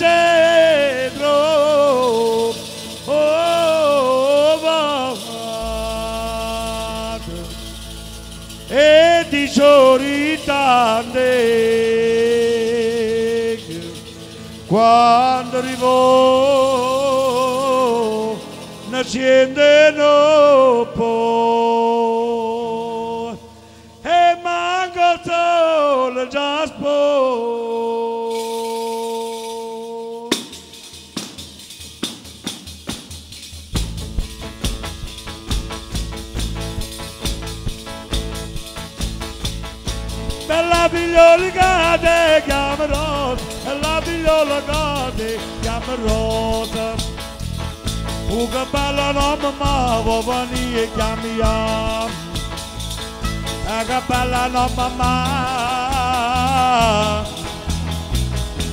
щедро oh, e di gioritande quando arrivò nascende no Bella bilyolga de gamrot, bella bilyolga de gamrot. Uga bella nomma vovani gamia. Aga bella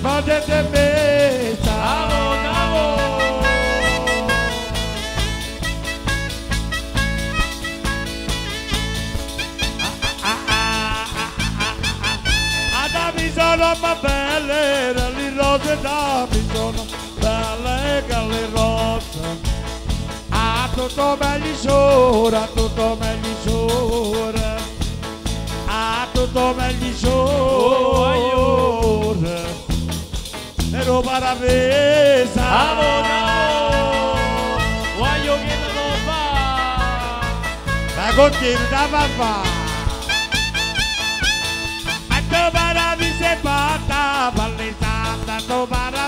ma dete me era ma bella era le rose da sono belle che le rose. A tutto belli sora a tutto belli sora a tutto belli sora ero paravesa amore voglio che non fa, la contiene da papà.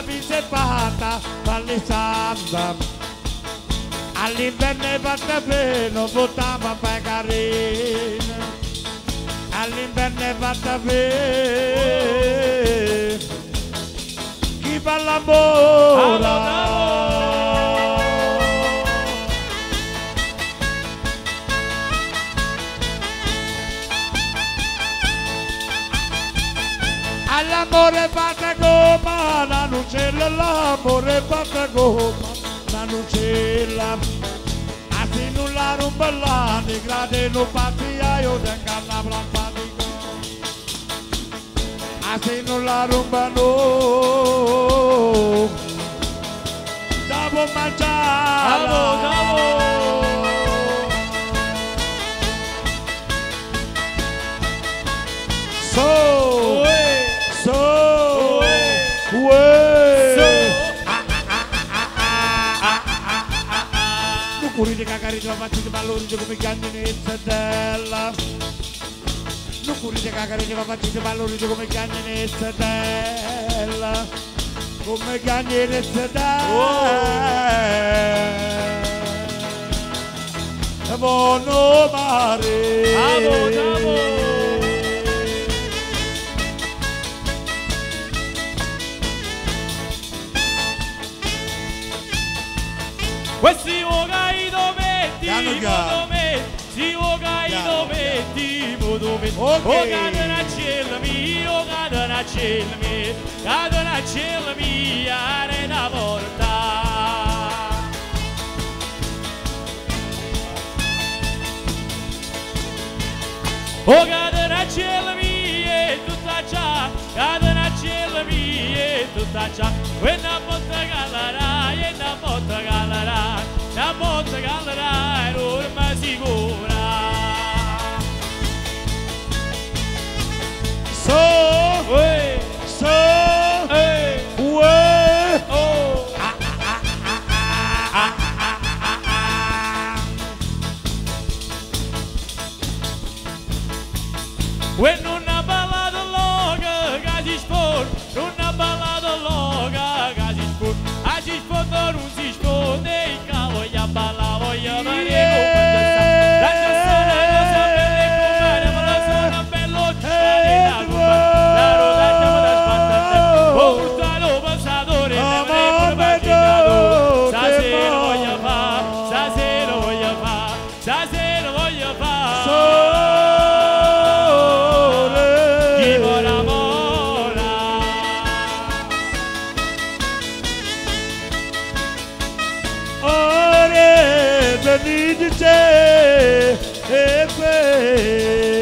Mi sei fatta, pallisanda. All'inverno fatta bene, votava per carina. All'inverno fatta bene. Chi fa l'amore? All'amore fatta gomma, la nucella, l'amore fatta gomma, la nucella. Ma se non la rompa la negra dello patria, tengo la blampata. Ma se non la rompa noi. Non correte cagare la faccia di ballone come cani nel sedella. Non correte cagare la faccia di ballone come cani nel sedella. Come cani nel sedella. Buono mare. Bravo, bravo. Questi Anoga Ti oga inome da, da, da. ti budumi Oga dona celmi, oga mi celmi na dona celmi, are da volta Oga dona celmi, e tutta già Oga dona celmi, e tutta già Quella botta gallarà, e na botta When nídìí tẹ́ ẹ pé.